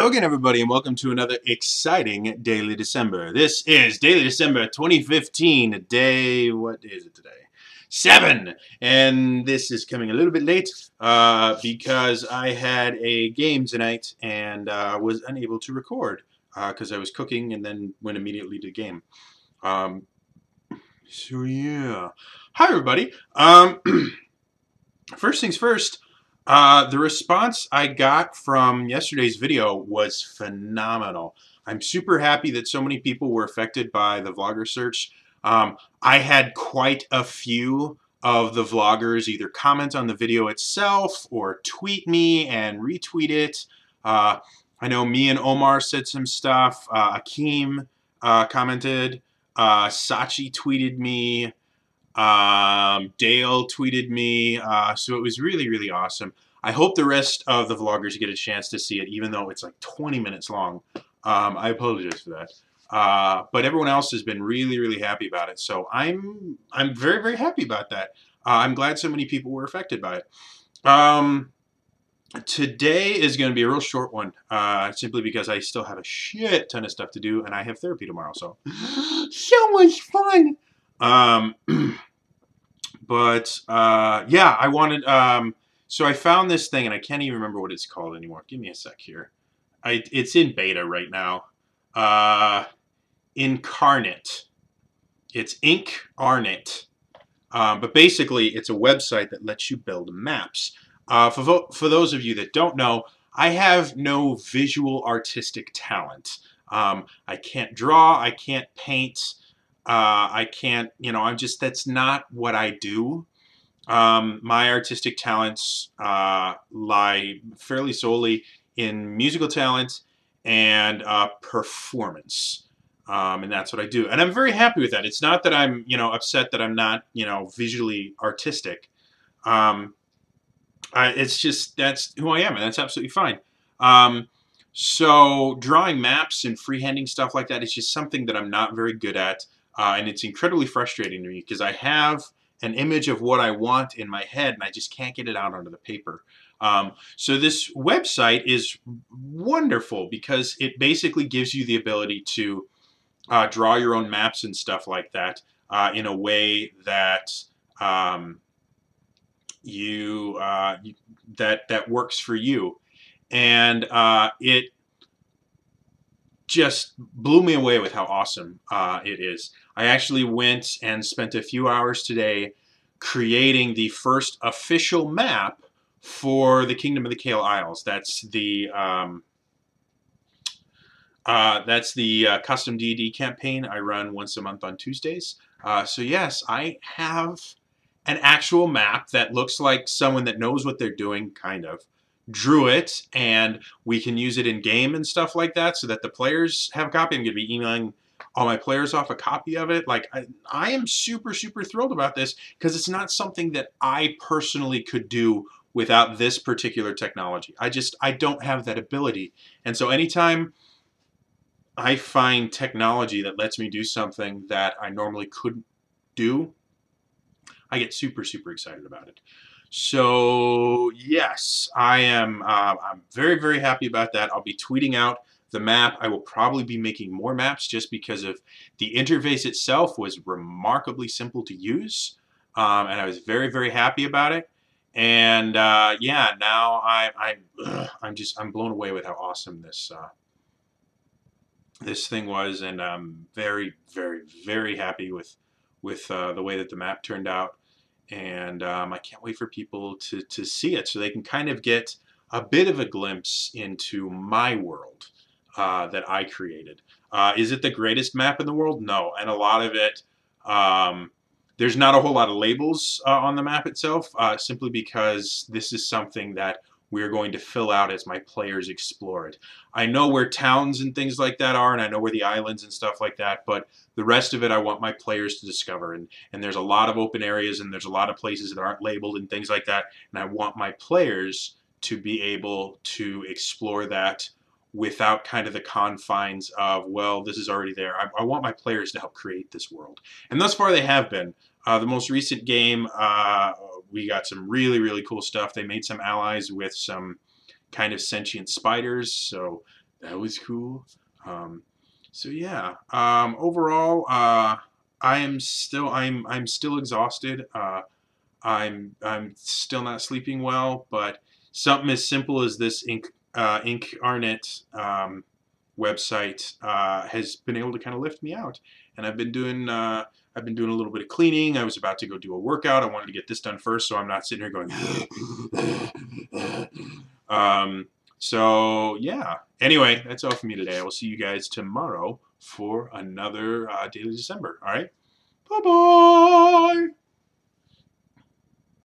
Hello again, everybody, and welcome to another exciting Daily December. This is Daily December 2015, day, what is it today? Seven! And this is coming a little bit late uh, because I had a game tonight and uh, was unable to record because uh, I was cooking and then went immediately to the game. Um, so, yeah. Hi, everybody. Um, first things first, uh, the response I got from yesterday's video was phenomenal. I'm super happy that so many people were affected by the vlogger search. Um, I had quite a few of the vloggers either comment on the video itself or tweet me and retweet it. Uh, I know me and Omar said some stuff. Uh, Akeem uh, commented. Uh, Sachi tweeted me. Um, Dale tweeted me, uh, so it was really, really awesome. I hope the rest of the vloggers get a chance to see it, even though it's like 20 minutes long. Um, I apologize for that. Uh, but everyone else has been really, really happy about it. So I'm, I'm very, very happy about that. Uh, I'm glad so many people were affected by it. Um, today is going to be a real short one, uh, simply because I still have a shit ton of stuff to do, and I have therapy tomorrow. So, so much fun. Um, but uh, yeah, I wanted. So I found this thing, and I can't even remember what it's called anymore. Give me a sec here. I, it's in beta right now. Uh, Inkarnate. It's Inkarnate. Um, but basically, it's a website that lets you build maps. Uh, for, for those of you that don't know, I have no visual artistic talent. Um, I can't draw. I can't paint. Uh, I can't, you know, I'm just, that's not what I do. Um, my artistic talents uh, lie fairly solely in musical talent and uh, performance. Um, and that's what I do. And I'm very happy with that. It's not that I'm, you know, upset that I'm not, you know, visually artistic. Um, I, it's just, that's who I am, and that's absolutely fine. Um, so drawing maps and freehanding stuff like that is just something that I'm not very good at. Uh, and it's incredibly frustrating to me because I have an image of what I want in my head and I just can't get it out onto the paper. Um, so this website is wonderful because it basically gives you the ability to uh, draw your own maps and stuff like that uh, in a way that um, you, uh, that that works for you, and uh, it just blew me away with how awesome uh, it is. I actually went and spent a few hours today creating the first official map for the Kingdom of the Kale Isles. That's the um, uh, that's the uh, custom D&D campaign I run once a month on Tuesdays. Uh, so yes, I have an actual map that looks like someone that knows what they're doing, kind of drew it, and we can use it in game and stuff like that so that the players have a copy. I'm going to be emailing all my players off a copy of it. Like, I, I am super, super thrilled about this because it's not something that I personally could do without this particular technology. I just, I don't have that ability. And so anytime I find technology that lets me do something that I normally couldn't do, I get super, super excited about it. So yes, I am. Uh, I'm very, very happy about that. I'll be tweeting out the map. I will probably be making more maps just because of the interface itself was remarkably simple to use, um, and I was very, very happy about it. And uh, yeah, now I, I'm, I'm just, I'm blown away with how awesome this uh, this thing was, and I'm very, very, very happy with with uh, the way that the map turned out and um, I can't wait for people to, to see it so they can kind of get a bit of a glimpse into my world uh, that I created. Uh, is it the greatest map in the world? No, and a lot of it, um, there's not a whole lot of labels uh, on the map itself, uh, simply because this is something that we're going to fill out as my players explore it. I know where towns and things like that are, and I know where the islands and stuff like that, but the rest of it I want my players to discover. And, and there's a lot of open areas, and there's a lot of places that aren't labeled and things like that, and I want my players to be able to explore that without kind of the confines of, well, this is already there. I, I want my players to help create this world. And thus far they have been. Uh, the most recent game, uh, we got some really, really cool stuff. They made some allies with some kind of sentient spiders, so that was cool. Um, so yeah, um, overall, uh, I am still I'm I'm still exhausted. Uh, I'm I'm still not sleeping well, but something as simple as this ink uh, Inkarnate um, website uh, has been able to kind of lift me out. And I've been doing uh, I've been doing a little bit of cleaning. I was about to go do a workout. I wanted to get this done first, so I'm not sitting here going. um, so yeah. Anyway, that's all for me today. I will see you guys tomorrow for another uh, Daily December. All right. Bye bye.